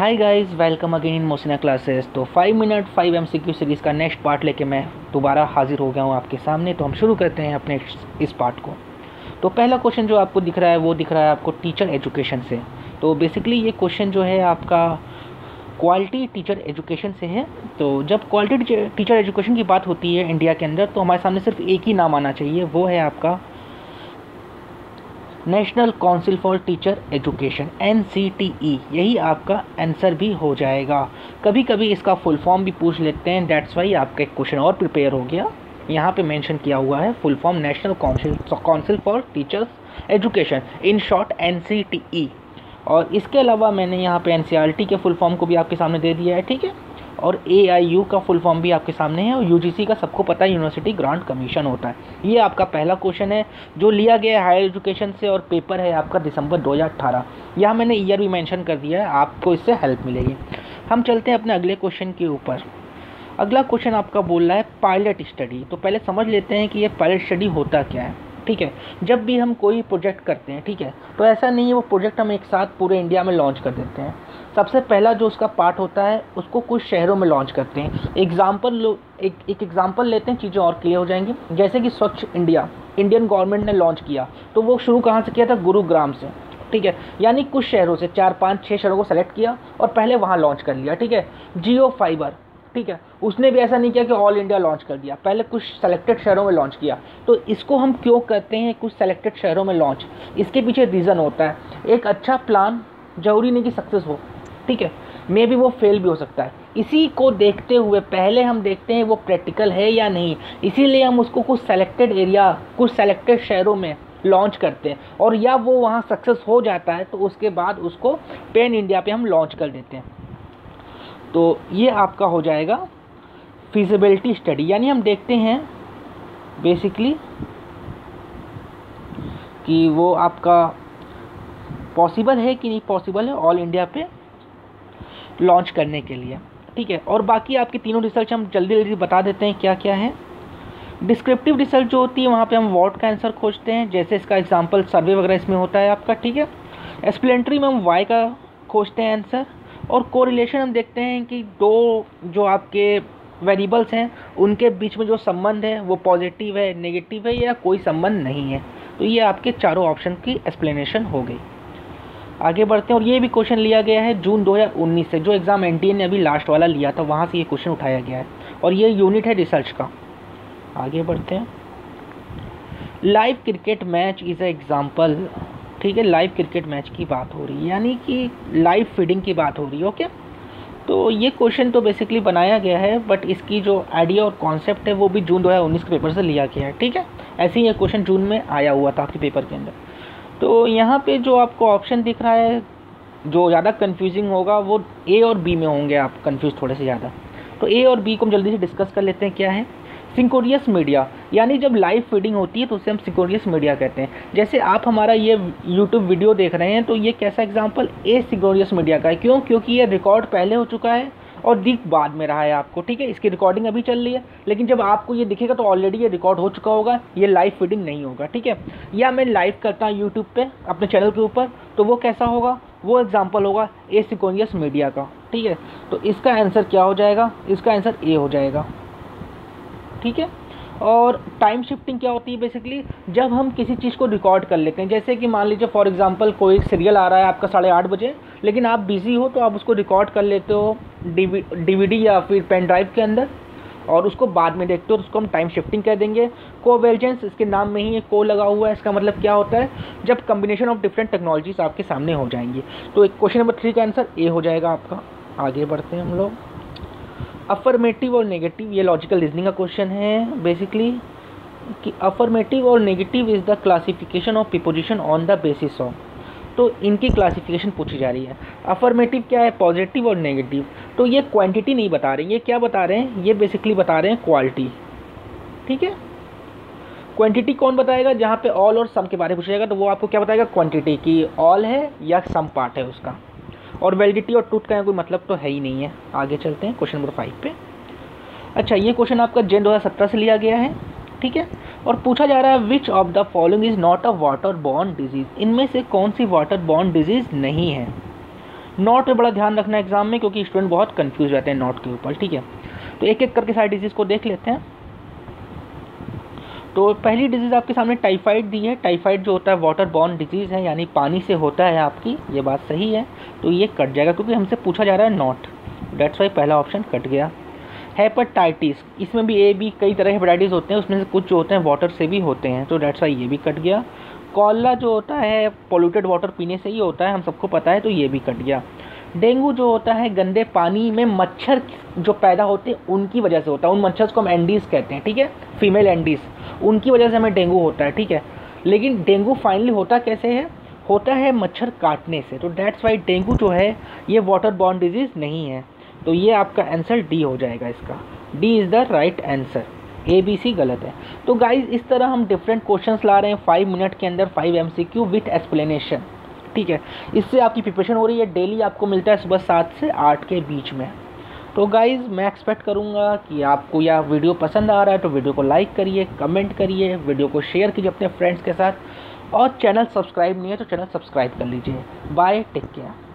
Hi guys welcome again in Mosina classes तो five minute five M C series का next part लेके मैं दोबारा हाजिर हो गया हूँ आपके सामने। तो हम शुरू करते हैं अपने इस पार्ट को। तो पहला क्वेश्चन जो आपको दिख रहा है, वो दिख रहा है आपको टीचर एजुकेशन से। तो बेसिकली ये क्वेश्चन जो है आपका क्वालिटी टीचर एजुकेशन से है। तो जब क्वालिटी टीचर एजुकेशन की बात होती है इंडिया के अंदर तो हमारे सामने सिर्फ़ एक ही नाम आना चाहिए, वो है आपका national council for teacher education NCTE यही आपका आंसर भी हो जाएगा। कभी कभी इसका फुल फॉर्म भी पूछ लेते हैं डेट्स वाई आपका एक क्वेश्चन और प्रिपेयर हो गया। यहाँ पे मेंशन किया हुआ है full form national council council for teachers education in short NCTE और इसके अलावा मैंने यहाँ पे एन e के फुल फॉर्म को भी आपके सामने दे दिया है, ठीक है? और AIU का फुल फॉर्म भी आपके सामने है और UGC का सबको पता है यूनिवर्सिटी ग्रांट कमीशन होता है। ये आपका पहला क्वेश्चन है, जो लिया गया है हायर एजुकेशन से और पेपर है आपका दिसंबर 2018 यहाँ मैंने ईयर भी मेंशन कर दिया है, आपको इससे हेल्प मिलेगी। हम चलते हैं अपने अगले क्वेश्चन के ऊपर। अगला क्वेश्चन आपका बोल रहा है पायलट स्टडी तो पहले समझ लेते हैं कि ये पायलट स्टडी होता क्या है। ठीक है? जब भी हम कोई प्रोजेक्ट करते हैं, ठीक है? तो ऐसा नहीं है वो प्रोजेक्ट हम एक साथ पूरे इंडिया में लॉन्च कर देते हैं। सबसे पहला जो उसका पार्ट होता है, उसको कुछ शहरों में लॉन्च करते हैं। एग्ज़ाम्पल एक एक एग्ज़ाम्पल लेते हैं, चीज़ें और क्लियर हो जाएँगी। जैसे कि स्वच्छ इंडिया इंडियन गवर्नमेंट ने लॉन्च किया। तो वो शुरू कहाँ से किया था? गुरुग्राम से, ठीक है? यानी कुछ शहरों से, चार, पाँच छः शहरों को सेलेक्ट किया और पहले वहाँ लॉन्च कर लिया, ठीक है? जियो फाइबर ठीक है? उसने भी ऐसा नहीं किया कि ऑल इंडिया लॉन्च कर दिया। पहले कुछ सेलेक्टेड शहरों में लॉन्च किया। तो इसको हम क्यों करते हैं कुछ सेलेक्टेड शहरों में लॉन्च इसके पीछे रीज़न होता है। एक अच्छा प्लान ज़रूरी नहीं कि सक्सेस हो, ठीक है? मे भी वो फेल भी हो सकता है। इसी को देखते हुए, पहले हम देखते हैं वो प्रैक्टिकल है या नहीं। इसीलिए हम उसको कुछ सेलेक्टेड एरिया कुछ सेलेक्टेड शहरों में लॉन्च करते हैं। और या वो वहाँ सक्सेस हो जाता है तो उसके बाद उसको पेन इंडिया पे हम लॉन्च कर देते हैं। तो ये आपका हो जाएगा फिजिबिलिटी स्टडी यानी हम देखते हैं बेसिकली कि वो आपका पॉसिबल है कि नहीं पॉसिबल है ऑल इंडिया पे लॉन्च करने के लिए। ठीक है, और बाकी आपकी तीनों रिसर्च हम जल्दी जल्दी बता देते हैं क्या क्या है। डिस्क्रिप्टिव रिसर्च जो होती है, वहाँ पे हम वॉट का आंसर खोजते हैं, जैसे इसका एग्जांपल सर्वे वगैरह इसमें होता है आपका, ठीक है। एक्सप्लेंट्री में हम वाई का खोजते हैं आंसर और कोरिलेशन हम देखते हैं कि दो जो आपके वेरिएबल्स हैं, उनके बीच में जो संबंध है, वो पॉजिटिव है नेगेटिव है या कोई संबंध नहीं है। तो ये आपके चारों ऑप्शन की एक्सप्लेनेशन हो गई। आगे बढ़ते हैं और ये भी क्वेश्चन लिया गया है जून 2019 से। जो एग्ज़ाम एन ने अभी लास्ट वाला लिया था, वहाँ से ये क्वेश्चन उठाया गया है। और ये यूनिट है रिसर्च का। आगे बढ़ते हैं। Live cricket match is a example ठीक है लाइव क्रिकेट मैच की बात हो रही है, यानी कि लाइव फीडिंग की बात हो रही है ओके तो ये क्वेश्चन तो बेसिकली बनाया गया है बट इसकी जो आइडिया और कॉन्सेप्ट है, वो भी जून 2019 के पेपर से लिया गया है, ठीक है? ऐसे ही ये क्वेश्चन जून में आया हुआ था आपके पेपर के अंदर। तो यहाँ पे जो आपको ऑप्शन दिख रहा है, जो ज़्यादा कन्फ्यूजिंग होगा, वो ए और बी में होंगे, आप कन्फ्यूज़ थोड़े से ज़्यादा। तो ए और बी को हम जल्दी से डिस्कस कर लेते हैं, क्या है? सिंकोरियस मीडिया, यानी जब लाइव फीडिंग होती है तो उसे हम सिंकोरियस मीडिया कहते हैं। जैसे आप हमारा ये यूट्यूब वीडियो देख रहे हैं तो ये कैसा एग्ज़ाम्पल ए सिंकोरियस मीडिया का है। क्यों? क्योंकि ये रिकॉर्ड पहले हो चुका है और दिख बाद में रहा है आपको, ठीक है? इसकी रिकॉर्डिंग अभी चल रही है, लेकिन जब आपको ये दिखेगा तो ऑलरेडी ये रिकॉर्ड हो चुका होगा, ये लाइव फीडिंग नहीं होगा, ठीक है? या मैं लाइव करता हूँ यूट्यूब पे, अपने चैनल के ऊपर तो वो कैसा होगा? वो एग्ज़ाम्पल होगा ए सिकोनियस मीडिया का, ठीक है? तो इसका आंसर क्या हो जाएगा? इसका आंसर ए हो जाएगा। ठीक है? और टाइम शिफ्टिंग क्या होती है बेसिकली जब हम किसी चीज़ को रिकॉर्ड कर लेते हैं, जैसे कि मान लीजिए फॉर एग्जांपल कोई सीरियल आ रहा है आपका साढ़े आठ बजे, लेकिन आप बिज़ी हो तो आप उसको रिकॉर्ड कर लेते हो डीवीडी या फिर पेन ड्राइव के अंदर, और उसको बाद में देखते हो तो उसको हम टाइम शिफ्टिंग कह देंगे। कोवेलजेंस इसके नाम में ही को लगा हुआ है, इसका मतलब क्या होता है? जब कम्बिनेशन ऑफ़ डिफरेंट टेक्नोलॉजीज़ आपके सामने हो जाएँगी। तो एक क्वेश्चन नंबर थ्री का आंसर ए हो जाएगा आपका। आगे बढ़ते हैं हम लोग। अफर्मेटिव और नेगेटिव ये लॉजिकल रीजनिंग का क्वेश्चन है बेसिकली कि अफर्मेटिव और negative is the classification of proposition on the basis of तो इनकी क्लासिफिकेशन पूछी जा रही है। अफर्मेटिव क्या है? पॉजिटिव और नेगेटिव तो ये क्वांटिटी नहीं बता रहे ये क्या बता रहे हैं? ये बेसिकली बता रहे हैं क्वालिटी ठीक है? क्वांटिटी कौन बताएगा? जहाँ पे ऑल और सम के बारे में पूछा जाएगा तो वो आपको क्या बताएगा? क्वांटिटी की ऑल है या सम पार्ट है उसका। और वैलिडिटी और टूट का कोई मतलब तो है ही नहीं है। आगे चलते हैं क्वेश्चन नंबर फाइव पे। अच्छा ये क्वेश्चन आपका जेन 2017 से लिया गया है, ठीक है? और पूछा जा रहा है which of the following is not a water borne disease इनमें से कौन सी वाटर बॉर्न डिज़ीज़ नहीं है? नॉट पे बड़ा ध्यान रखना एग्ज़ाम में, क्योंकि स्टूडेंट बहुत कंफ्यूज रहते हैं नॉट के ऊपर, ठीक है? तो एक एक करके सारे डिज़ीज़ को देख लेते हैं। तो पहली डिज़ीज़ आपके सामने टाइफाइड दी है। टाइफाइड जो होता है वाटर बॉर्न डिज़ीज़ है, यानी पानी से होता है आपकी, ये बात सही है। तो ये कट जाएगा, क्योंकि हमसे पूछा जा रहा है नॉट डेट्स वाई पहला ऑप्शन कट गया। हेपेटाइटिस इसमें भी ए बी कई तरह के हेपेटाइटिस होते हैं, उसमें से कुछ जो होते हैं वाटर से भी होते हैं। तो डेट्स वाई ये भी कट गया। कॉलरा जो होता है पोल्यूटेड वाटर पीने से ही होता है, हम सबको पता है तो ये भी कट गया। डेंगू जो होता है, गंदे पानी में मच्छर जो पैदा होते हैं, उनकी वजह से होता है। उन मच्छर को हम एंडीज कहते हैं, ठीक है? फीमेल एंडीज उनकी वजह से हमें डेंगू होता है, ठीक है? लेकिन डेंगू फाइनली होता कैसे है? होता है मच्छर काटने से। तो डैट्स वाई डेंगू जो है, ये वाटर बॉर्न डिज़ीज़ नहीं है। तो ये आपका आंसर डी हो जाएगा इसका। D is the right answer A B C गलत है। तो गाइज़ इस तरह हम डिफरेंट क्वेश्चन ला रहे हैं फाइव मिनट के अंदर five M C Q with explanation ठीक है? इससे आपकी प्रिपरेशन हो रही है। डेली आपको मिलता है सुबह सात से आठ के बीच में। तो गाइज़ मैं एक्सपेक्ट करूँगा कि आपको यह वीडियो पसंद आ रहा है तो वीडियो को लाइक करिए कमेंट करिए वीडियो को शेयर कीजिए अपने फ्रेंड्स के साथ और चैनल सब्सक्राइब नहीं है तो चैनल सब्सक्राइब कर लीजिए। Bye take care